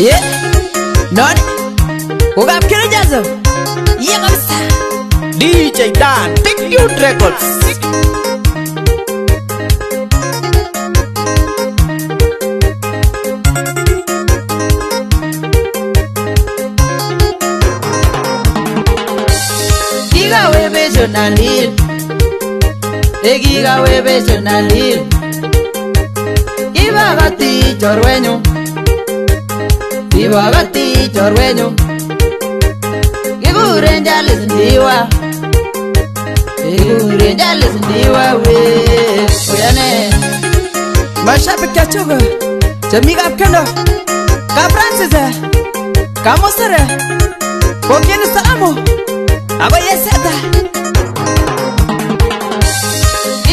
ye non ukap kerejazo iye kabisa dj dan tik you records Egiga webe jonalil Iba bati chorueño ndiwa vati chorwenyu ngikure njalisi ndiwa ngikure njalisi ndiwa we uyane mashapikachuko chemikapkendo kafrancise kamusire kokini saamu ako yeseta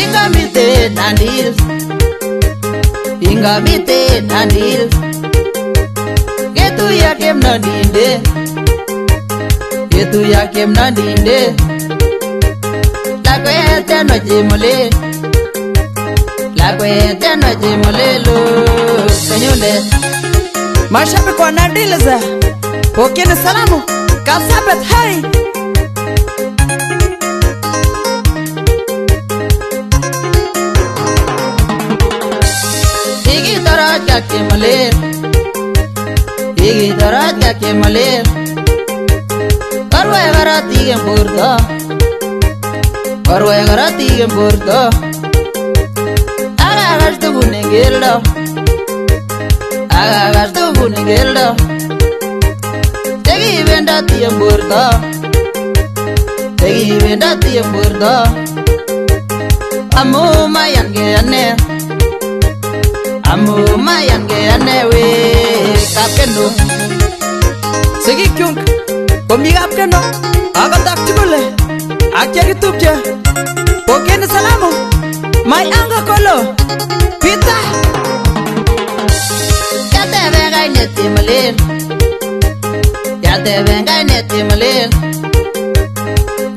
ingamite nandil ingamite nandil yetu yake mnandinde yetu yake mnandinde lakoyeteno jimole lakoyeteno jimolelo senyunde mashabiko wanandilize pokini salamu kasabeth hai hey. دراد یکی ملیر بروی غرات دیگم بردا بروی غرات دیگم بردا اگه اگرش تو بونه گلدا اگه اگرش تو بونه گلدا دگی بنده دیگم بردا دگی بنده دیگم بردا امو ما یانگی انیر امو ما یانگی انیر وی Tá pendo sigikyunk komi kapkeno akot aktugule ak chekitupche pokeni salamu mai anga kolo pita yatebe kainetimalin yatebe kainetimalin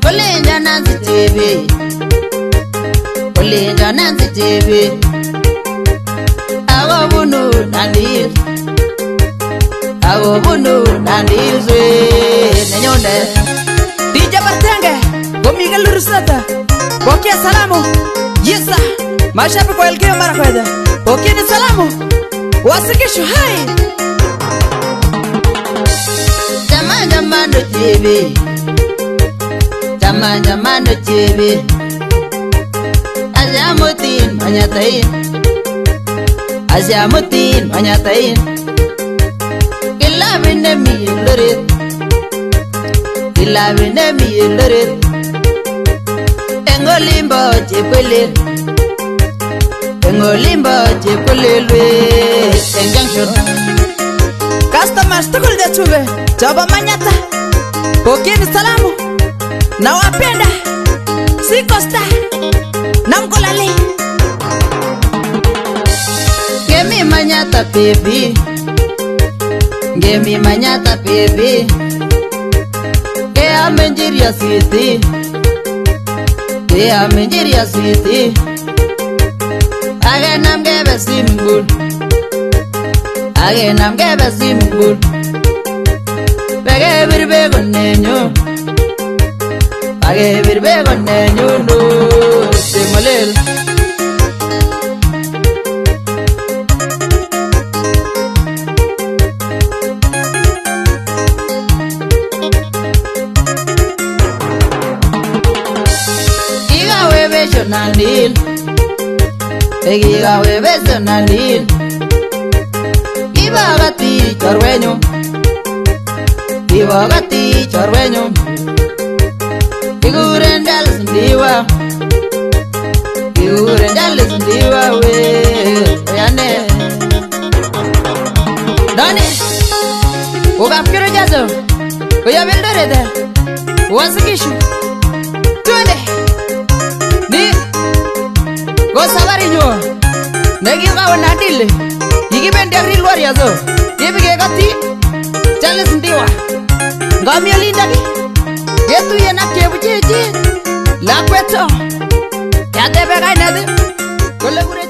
kolenjo nansi tebe kolenjo nansi tebe akobunu nandir akobunu nandizwe nenyone DJ Bartenge kwa Miguel Rusata pokea salamu Yesa mashabiki mara kwenda pokea salamu wasikisho hai jamaa jamaa ndo chebe jamaa manyatain Ajamutin manyatain ilabi nemi loret ilabi nemi loret engolimbo jekwele engolimbo jekwelelwe engangshon customers tukul detube jobo manyata pokini salamu nawapenda sikosta namkolali kemi manyata baby ngemi manyata pepe eame njiri ya siti eame njiri ya siti agenam ngebe simgun agenam ngebe simgun pegebir begon nenyun pagebir begon nenyun no. bezonalin bekikawe bezonalin ngibakati chorwenyu ngibakati chorwenyu ngikuren dales ndiwa ngikuren dales ndiwa we yane doni ukafkiru jazo uyabilderede wasikishu tuende nekikawe nadile yikibendi ak rilwar yaso yebikekati chales ndiwa ngami olindaki yetuyen ak chebuchechen lakweto yatebe kainati kolekure